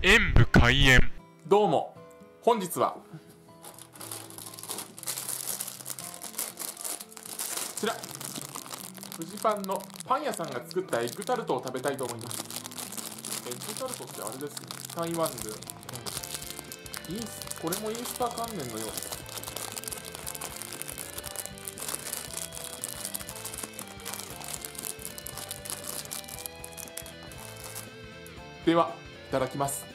演武開演。どうも。本日は。こちら。フジパンのパン屋さんが作ったエッグタルトを食べたいと思います。エッグタルトってあれですね。台湾で、イースこれもイースタ関連のよう。ですでは。ただきます。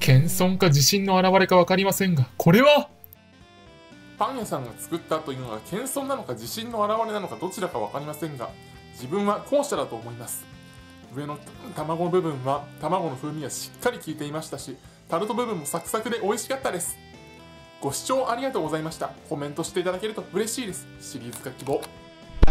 謙遜か自信の表れか分かりませんがこれは？パン屋さんが作ったというのが謙遜なのか自信の表れなのかどちらか分かりませんが自分は後者だと思います。上の卵の部分は卵の風味がしっかり効いていましたしタルト部分もサクサクで美味しかったです。ご視聴ありがとうございました。コメントしていただけると嬉しいです。シリーズ化希望